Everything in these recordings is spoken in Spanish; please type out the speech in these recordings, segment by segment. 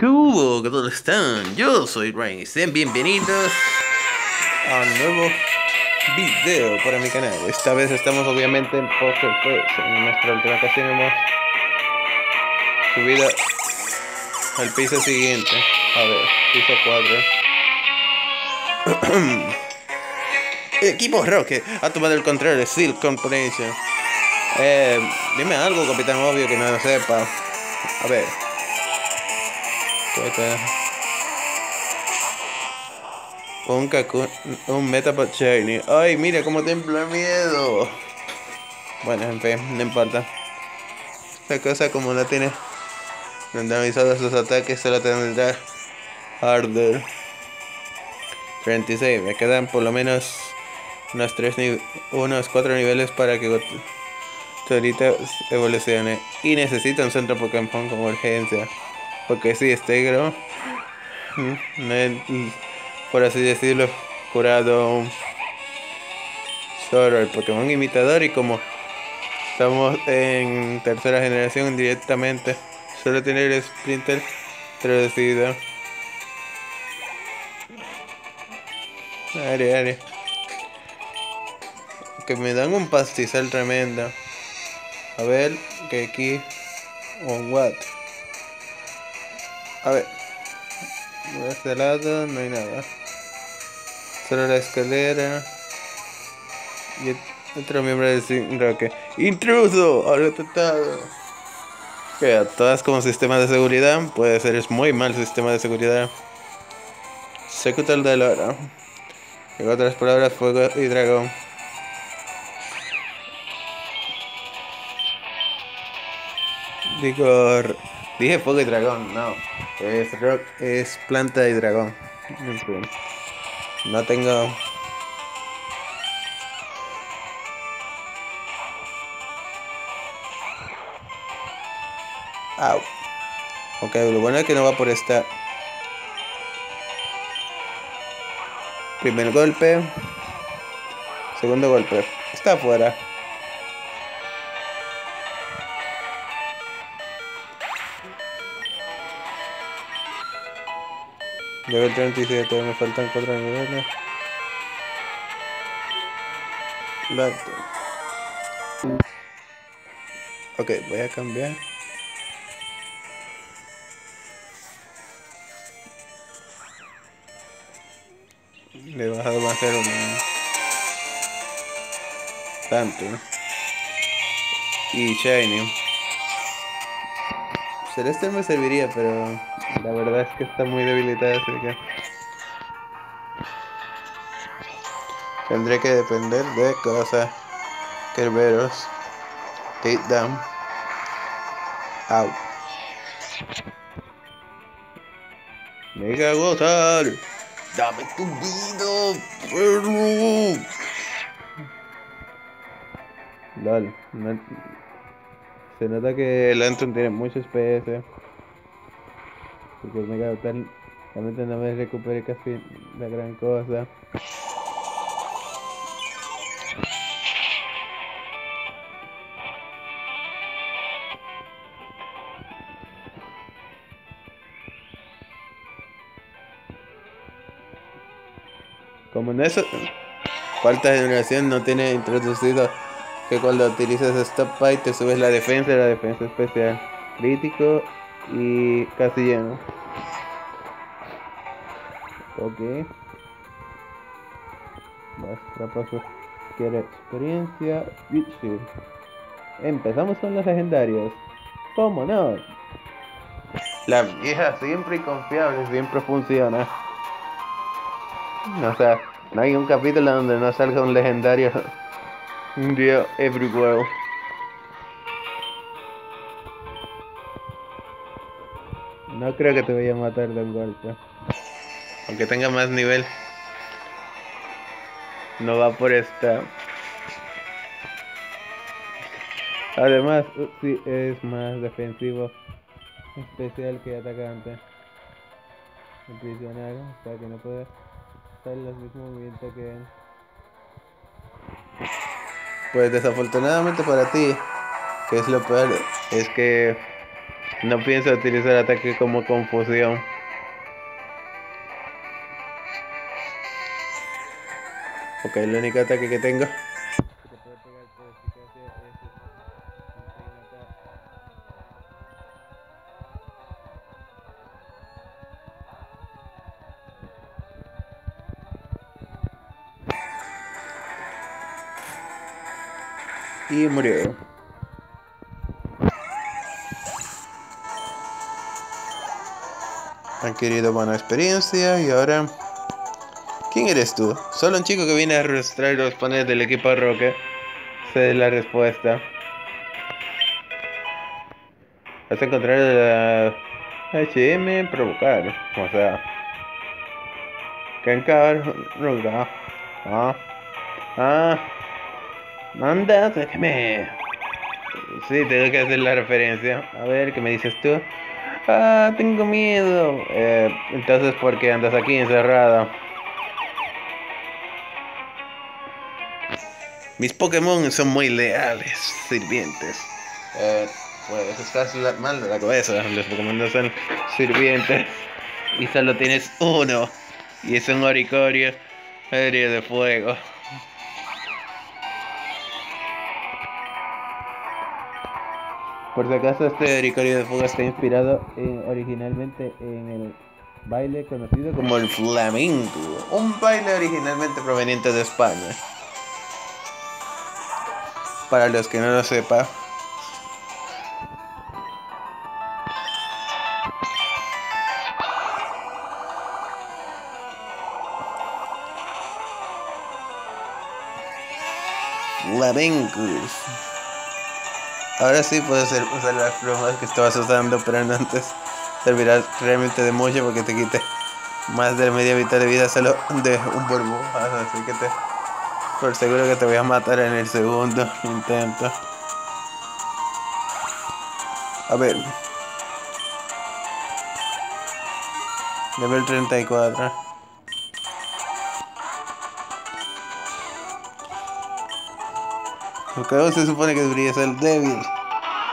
¿Qué hubo? ¿Qué están? Yo soy Ryan sean bienvenidos a un nuevo video para mi canal. Esta vez estamos obviamente en Poker Face. En nuestra última ocasión hemos subido al piso siguiente. A ver, piso 4. Equipo Rocket ha tomado el control de Steel Corporation. Eh, dime algo, capitán obvio, que no lo sepa. A ver. Un cacu un Metapod Shiny. Ay, mira cómo templa miedo. Bueno, en fin, no importa. Esta cosa como no tiene randomizado sus ataques, solo tendrá Harder. 36. Me quedan por lo menos unos, tres unos 4 niveles para que ahorita evolucione. Y necesito un centro Pokémon como urgencia. Porque si este no es, por así decirlo, curado solo el Pokémon imitador y como estamos en tercera generación directamente, solo tener el Sprinter traducido. Are, are. Que me dan un pastizal tremendo. A ver, que aquí. On what? A ver. De este lado no hay nada. Solo la escalera. Y otro miembro del Roque. ¡Intruso! Ahora tratado. Que todas como sistema de seguridad. Puede ser es muy mal sistema de seguridad. Secutor de Lora. En otras palabras, fuego y dragón. Digo, dije fuego y dragón, no. Es rock, es planta y dragón. No tengo. Au. Ok, lo bueno es que no va por esta. Primer golpe. Segundo golpe. Está afuera. Level 37, me faltan 4 niveles. Lato. Ok, voy a cambiar. Le he bajado más cero tanto y shiny celeste me serviría pero la verdad es que está muy debilitada, así que... Tendré que depender de cosas. Kerberos. Take down. Out. Mega gozar. Dame tu vida, perro. Lol. Se nota que el Antron tiene muchos PS. Porque me quedo tan. Realmente no me recuperé casi la gran cosa. Como en eso, falta generación no tiene introducido que cuando utilizas Stop Fight te subes la defensa, la defensa especial, crítico y casi lleno. Ok. Nuestra quiere experiencia. Empezamos con los legendarios. ¿Cómo no? La vieja siempre y confiable siempre funciona. O sea, no hay un capítulo donde no salga un legendario un día everywhere. No creo que te vaya a matar de un golpe. Aunque tenga más nivel. No va por esta. Además, uh, sí, es más defensivo. Especial que atacante. El prisionero, para que no pueda estar en los mismos movimientos que él. Pues desafortunadamente para ti, que es lo peor, es que No pienso utilizar ataque como confusión. Ok, el único ataque que tengo. Y murió. Han querido buena experiencia y ahora... ¿Quién eres tú? Solo un chico que viene a arrastrar los paneles del equipo Roque. Sé la respuesta. Vas a encontrar la HM provocar. O sea. Kencar Ruga. Ah. Ah. Manda, déjame. Sí, tengo que hacer la referencia. A ver, ¿qué me dices tú? Ah, tengo miedo. Eh, entonces, ¿por qué andas aquí encerrada? Mis Pokémon son muy leales, sirvientes. Eh, pues estás mal de la cabeza. Los Pokémon no son sirvientes. Y solo tienes uno. Y es un Oricorio aéreo de fuego. Por si acaso, este Oricorio de fuego está inspirado originalmente en el baile conocido como el flamenco. Un baile originalmente proveniente de España. Para los que no lo sepan. Flamencos. Ahora sí puedes usar las plumas que estabas usando, pero no antes servirá realmente de mucho porque te quite más de media mitad de vida solo de un burbujas, así que te por seguro que te voy a matar en el segundo intento. A ver. Nivel 34. Porque se supone que debería ser débil.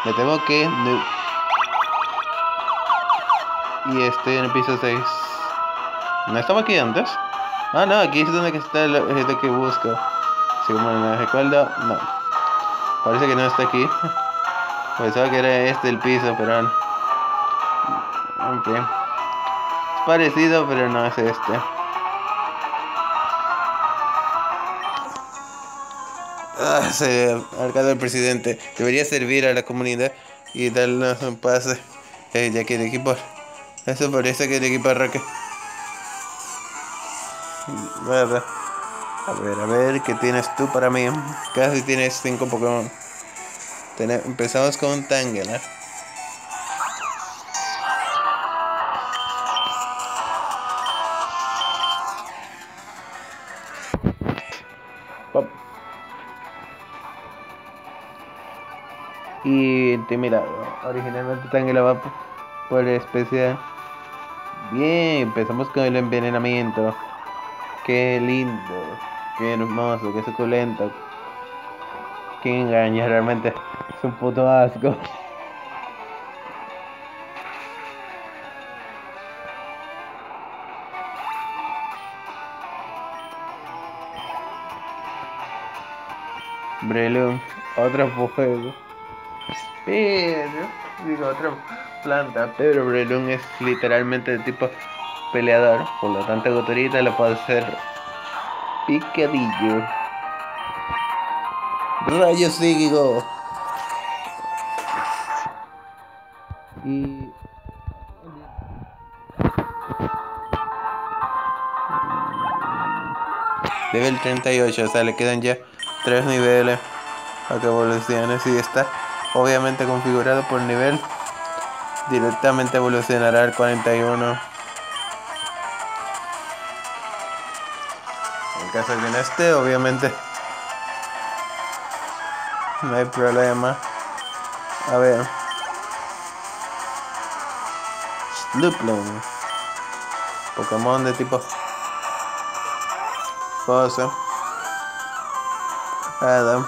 Me temo que no. Y estoy en el piso 6. ¿No estaba aquí antes? Ah, no, aquí es donde está el objeto que busco. Si como no recuerdo, no. Parece que no está aquí. Pensaba que era este el piso, pero no. Es parecido, pero no es este. Ah, se alcalde del presidente. Debería servir a la comunidad y darnos un pase. Eh, ya que el equipo. Eso parece que el equipo Roque. Bueno. A ver, a ver, ¿qué tienes tú para mí? Casi tienes cinco Pokémon. empezamos con Tangela. Y intimidado. Originalmente Tangela va por especial. Bien, empezamos con el envenenamiento. Qué lindo. Qué hermoso, qué suculento. Qué engaña, realmente es un puto asco. Breloom, otro fuego. Pero, digo, otra planta, pero Breloom es literalmente de tipo peleador, por lo tanto Gotorita lo puede hacer Picadillo. Rayo psíquico. Y... Nivel 38, o sea, le quedan ya tres niveles a que evolucione. Si está obviamente configurado por nivel, directamente evolucionará al 41. Caso de este, obviamente no hay problema. A ver. Sluploon. Pokémon de tipo cosa. Adam.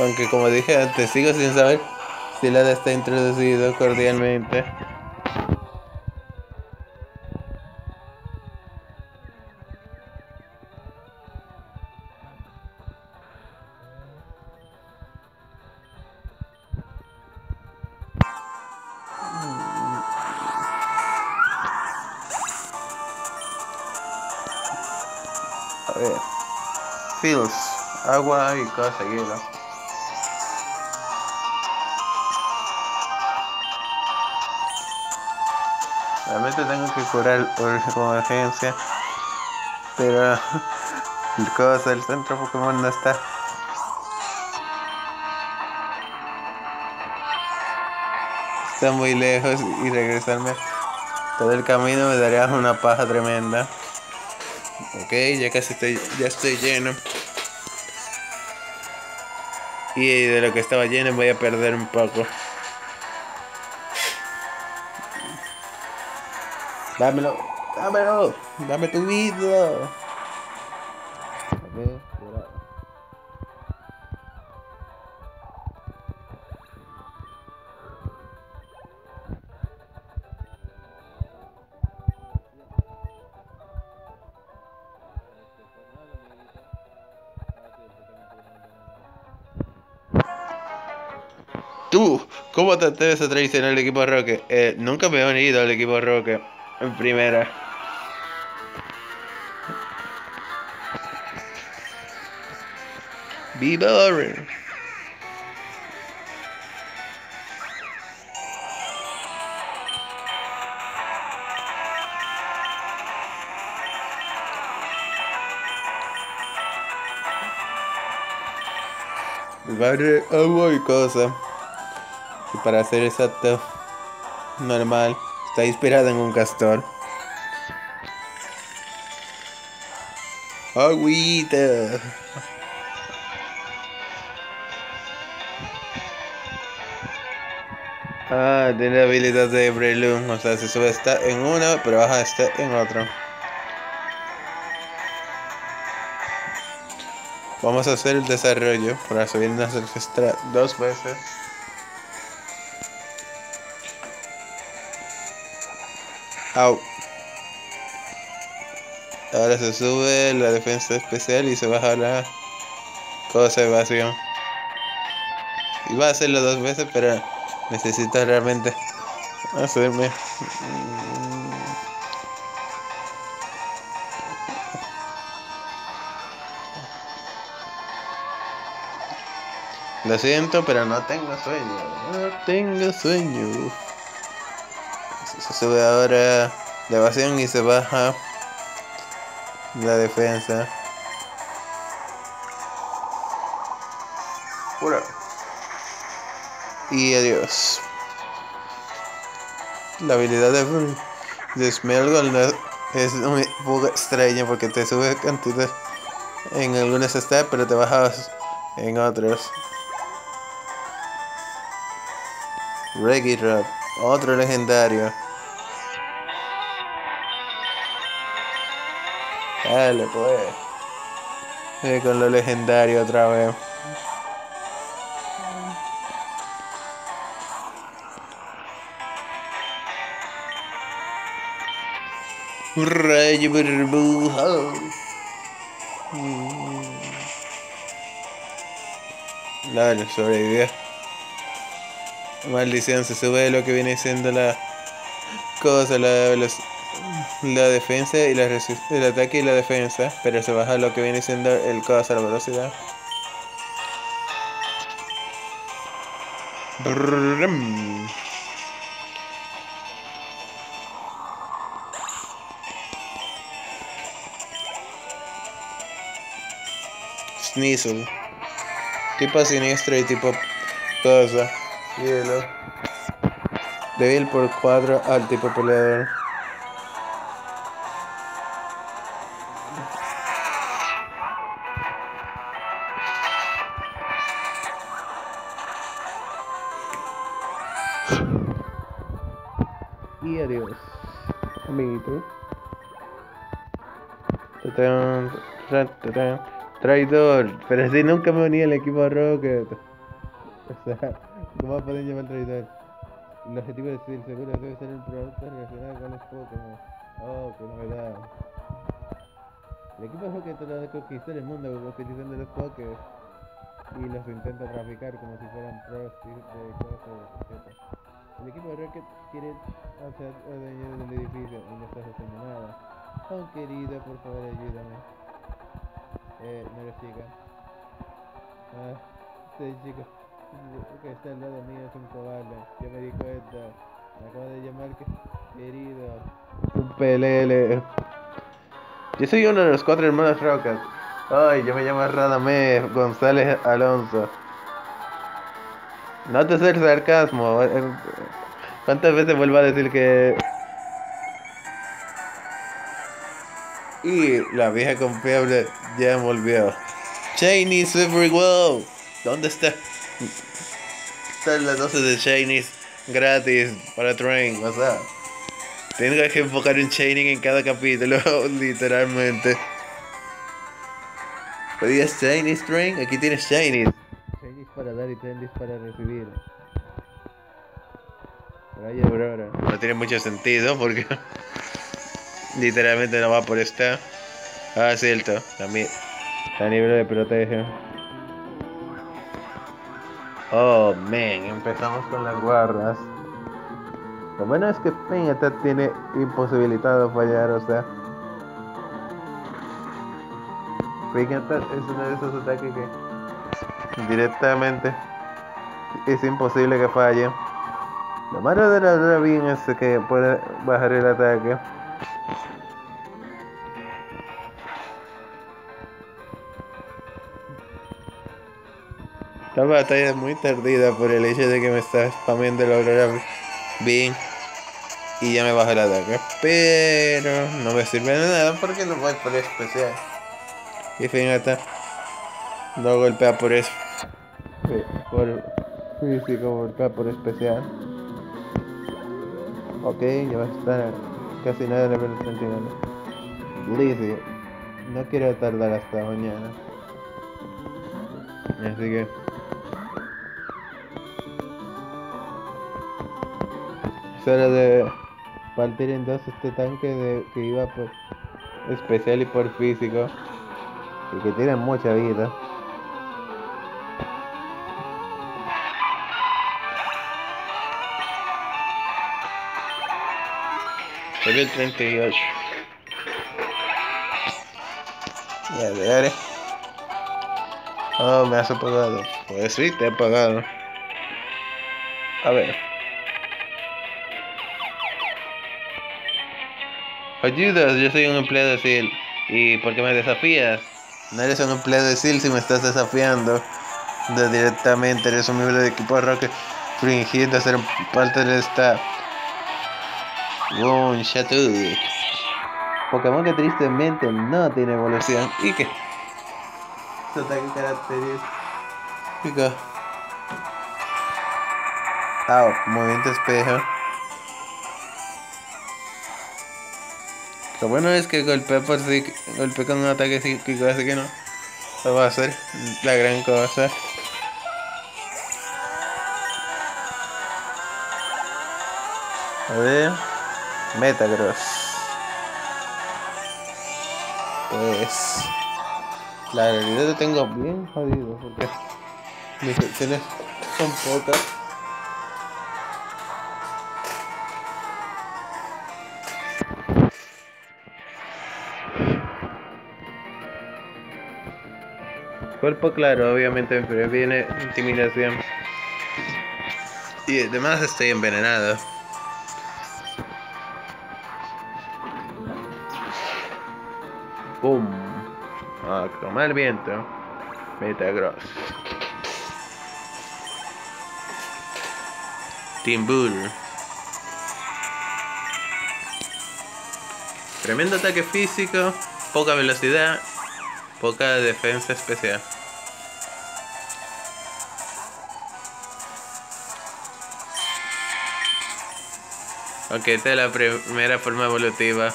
Aunque como dije antes, sigo sin saber si la está introducido cordialmente. Hielo. Realmente tengo que curar con urgencia. Pero el cosa, el centro Pokémon no está. Está muy lejos y regresarme todo el camino me daría una paja tremenda. Ok, ya casi estoy, ya estoy lleno. Y de lo que estaba lleno voy a perder un poco. Dámelo, dámelo, dame tu vida. Tú, ¿cómo te atreves a traicionar al equipo Roque? Eh, nunca me he unido al equipo Roque en primera. Boring. Barre agua y cosa para ser exacto, normal, está inspirada en un castor. Agüita. Ah, tiene la habilidad de Breloom, o sea, se sube está en uno, pero baja está en otro. Vamos a hacer el desarrollo para subir una orquesta dos veces. Ahora se sube la defensa especial y se baja la conservación. Va a hacerlo dos veces, pero necesito realmente hacerme. Lo siento, pero no tengo sueño. No tengo sueño. Sube ahora la evasión y se baja la defensa. Pura. Y adiós. La habilidad de, de Smelgold es un poco extraña porque te sube cantidad en algunos steps, pero te bajas en otros. Reggae Rap, otro legendario. Dale, pues. Eh, con lo legendario otra vez. Rayo burbuja. Dale, sobrevivió. Maldición, se sube lo que viene siendo la cosa, la la defensa y la el ataque y la defensa, pero se baja lo que viene siendo el cosa, la velocidad. Sneasel. Tipo siniestro y tipo cosa. Hielo. Débil por 4 al tipo peleador. Traidor. Pero si nunca me uní al equipo Rocket. O sea, ¿cómo pueden llamar traidor? El objetivo de el seguro debe ser el producto relacionado con los Pokémon. Oh, qué novedad. El equipo Rocket trata de conquistar el mundo utilizando los Pokémon y los intenta traficar como si fueran pros de cosas, El equipo de Rocket quiere hacer daño del edificio y no estás haciendo nada. Oh querido, por favor ayúdame. Eh, no eres chica. Ah, este chico que está al lado mío es un. Yo me di cuenta. Acabo de llamar que querido. Un PLL. Yo soy uno de los cuatro hermanos Rocket. Ay, yo me llamo Radamé González Alonso. No te el sarcasmo. ¿Cuántas veces vuelvo a decir que... Y la vieja confiable ya volvió. Chinese Everywhere. ¿Dónde está? Están las 12 de Chinese gratis para Train. O sea, tengo que enfocar un Chaining en cada capítulo, literalmente. ¿Pedías Chinese Train? Aquí tienes Chinese. Chinese para dar y Chinese para recibir. Vaya Aurora. No tiene mucho sentido porque literalmente no va por esta. Ah, cierto. También. La niebla de protege. Oh, man. Empezamos con las guardas. Lo bueno es que Peñata tiene imposibilitado fallar, o sea. Fíjate, es uno de esos ataques que directamente es imposible que falle. Lo malo de la bien es que puede bajar el ataque. La batalla es muy tardida por el hecho de que me está spameando la aurora bien y ya me baja el ataque. Pero no me sirve de nada porque no voy por especial. Y fíjate, no golpea por eso. Por físico, golpea por especial. Ok, ya va a estar casi nada de la sentinela. Lizzie, no quiero tardar hasta mañana. Así que. Hora de partir en dos este tanque de, que iba por especial y por físico y que tienen mucha vida. el 38. Ya, de Oh, me has apagado. Pues sí, te he apagado. A ver. Ayudas, yo soy un empleado de SEAL. ¿Y por qué me desafías? No eres un empleado de SEAL si me estás desafiando. No, directamente eres un miembro de equipo Rocket fingiendo ser parte de esta un Chateau. Pokémon que tristemente no tiene evolución y que su ataque característico. Ah, movimiento espejo. Lo bueno es que golpea por sí, golpea con un ataque psíquico, así que no. Va a ser la gran cosa. A ver. Metagross. Pues. La realidad lo tengo bien jodido porque mis opciones son pocas. Cuerpo claro, obviamente, pero viene intimidación. Y además estoy envenenado. Boom. A tomar viento. Metagross. Timbur. Tremendo ataque físico, poca velocidad, poca defensa especial. Aunque esta es la primera forma evolutiva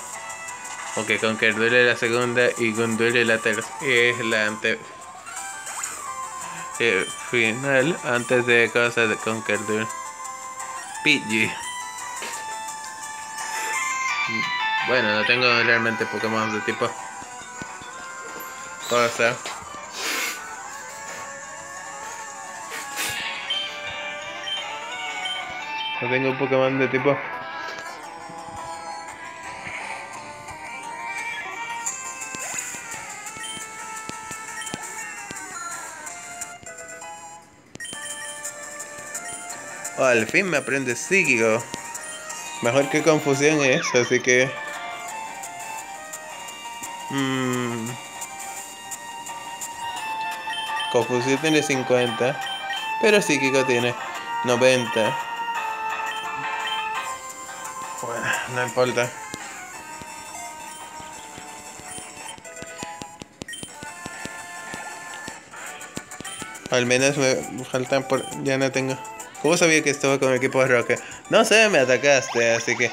Ok, Conquer es la segunda y Gundur es la tercera. Es la ante eh, final antes de cosas de Conquer PG. Bueno, no tengo realmente Pokémon de tipo cosa. No tengo Pokémon de tipo al fin me aprende psíquico. Mejor que confusión es, así que... Mmm... Confusión tiene 50, pero psíquico tiene 90. Bueno, no importa. Al menos me faltan por... ya no tengo... ¿Cómo sabía que estaba con el equipo de Rocket? No sé, me atacaste, así que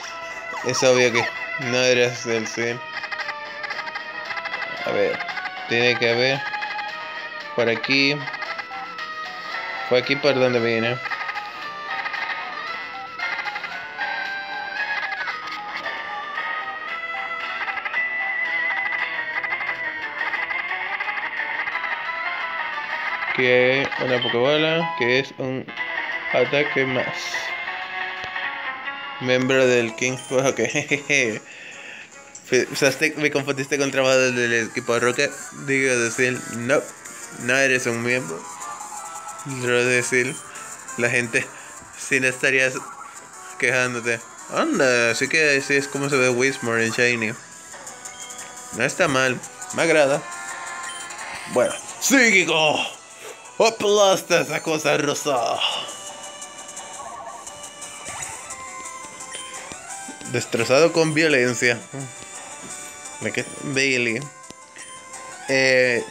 es obvio que no eres del swim. A ver, tiene que haber por aquí. Fue aquí por donde vine. Que una pokebola que es un Ataque más. Miembro del King. Ok. me confundiste con trabajo del equipo Rocket. Digo decir, no, no eres un miembro. Quiero decir, la gente, si no estarías quejándote. Anda, así que así es como se ve Wismore en Shiny. No está mal, me agrada. Bueno, psíquico. Aplasta esa cosa rosa. Destrozado con violencia. ¿De qué? Bailey. Eh,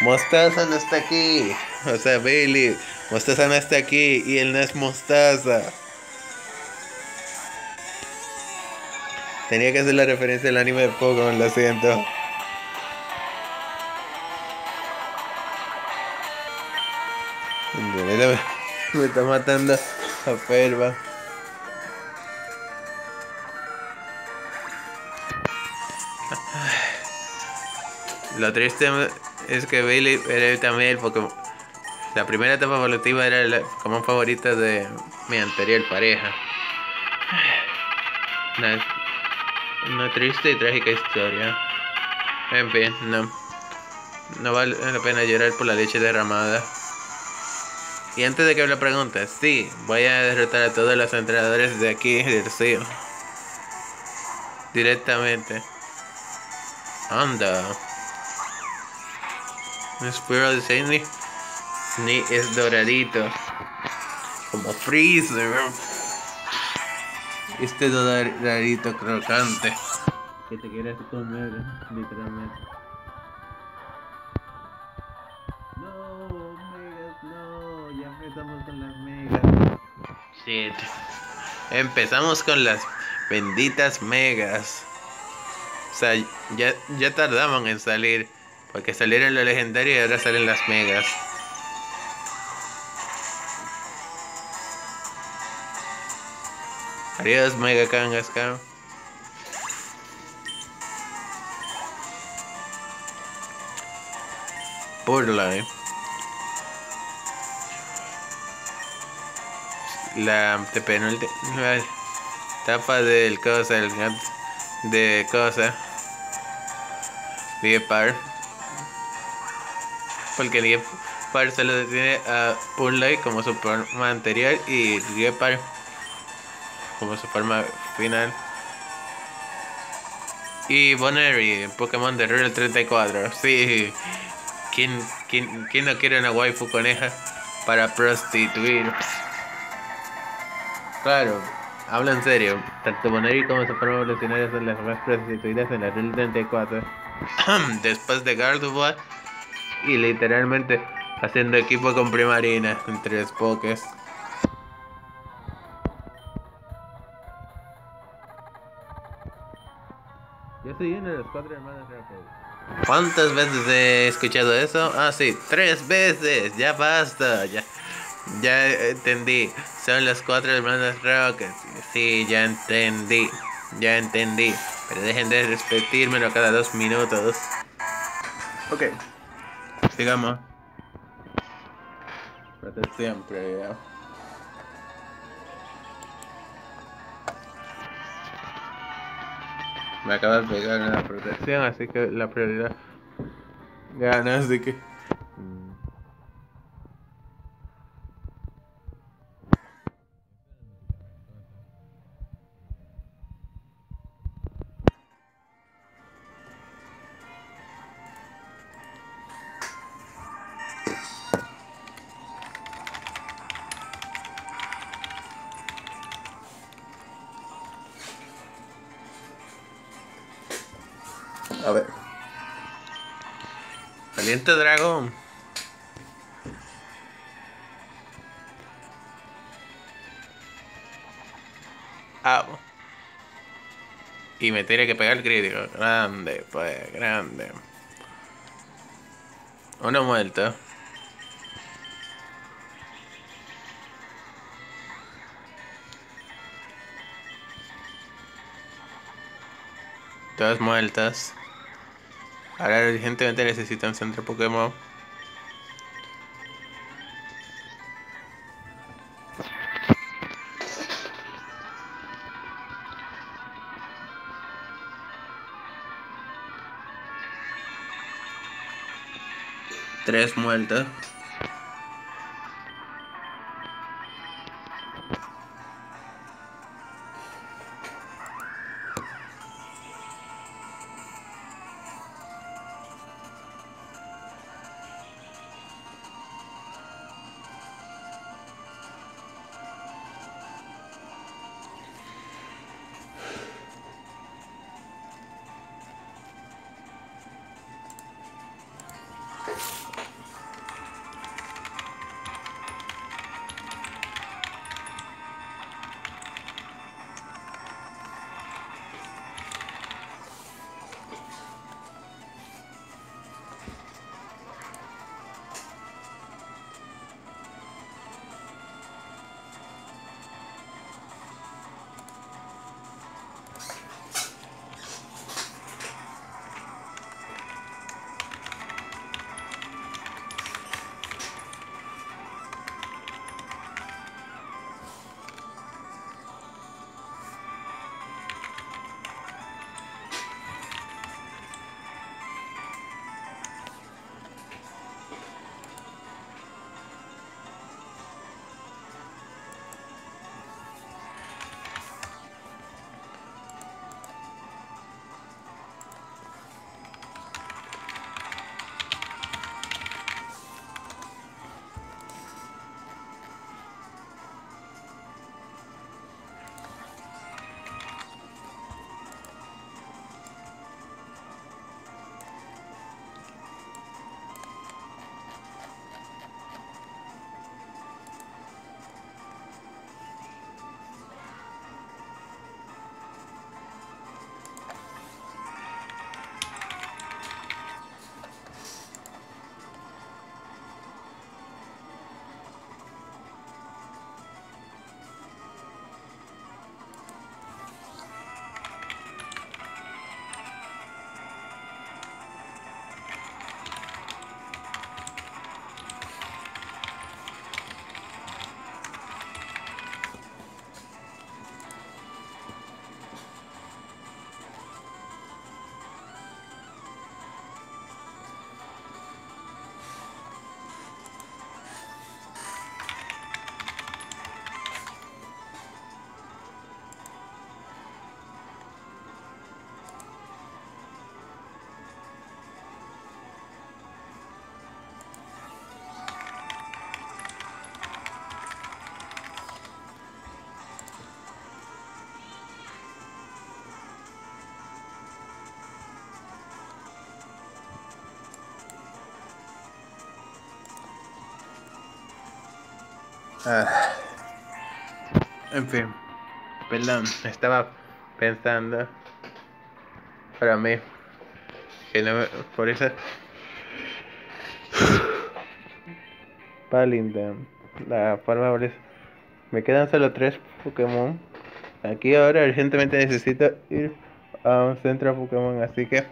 Mostaza no está aquí. O sea, Bailey. Mostaza no está aquí y él no es Mostaza. Tenía que hacer la referencia al anime de Pokémon, lo siento. Me está matando a Perva. Lo triste es que Bailey era también porque La primera etapa evolutiva era la como favorita de mi anterior pareja. Una, una triste y trágica historia. En fin, no. No vale la pena llorar por la leche derramada. Y antes de que me lo preguntes, sí, voy a derrotar a todos los entrenadores de aquí del CIO. Directamente. Anda. De Sandy. Ni es doradito. Como Freezer. Este doradito crocante. Que te quieres comer, literalmente. No, megas, no. Ya empezamos con las megas. Shit. Empezamos con las benditas megas. O sea, ya, ya tardaban en salir. Porque salieron los legendarios y ahora salen las megas. Adiós, Mega Kangaskhan. Borderline. La penúltima etapa del cosa, el de cosa. Par porque Liepar se lo detiene a Purley como su forma anterior y Liepar como su forma final. Y Bonnery, Pokémon de Rural 34. Sí, ¿Quién, quién, quién no quiere una waifu coneja para prostituir? Claro, habla en serio. Tanto Bonnery como su forma evolucionaria son las más prostituidas en la Rural 34. Después de Gardevoir y literalmente haciendo equipo con Primarina entre los pokés. sí, de los cuatro hermanos Rocket. ¿Cuántas veces he escuchado eso? Ah, sí, tres veces. Ya basta. Ya, ya entendí. Son los cuatro hermanos Rockets. Sí, ya entendí. Ya entendí. Pero dejen de repetírmelo cada dos minutos. Ok. Sigamos. Protección previa. Me acaba de pegar en la protección, así que la prioridad ganas de que. A ver. Valiente dragón. Ah. Y me tiene que pegar el crítico. Grande, pues, grande. Una muerta. Todas muertas. Ahora urgentemente necesita un centro Pokémon. Tres muertas. Ah. En fin, perdón, estaba pensando. para mí. Que no me, por eso. Palindam. La forma. Me quedan solo tres Pokémon. Aquí ahora urgentemente necesito ir a un centro Pokémon, así que.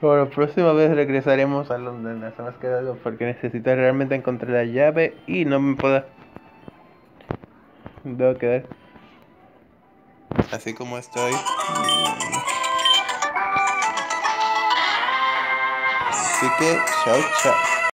Por la próxima vez regresaremos a London. Nos hemos quedado porque necesito realmente encontrar la llave y no me puedo. Debo quedar. Así como estoy. Así que, chao, chao.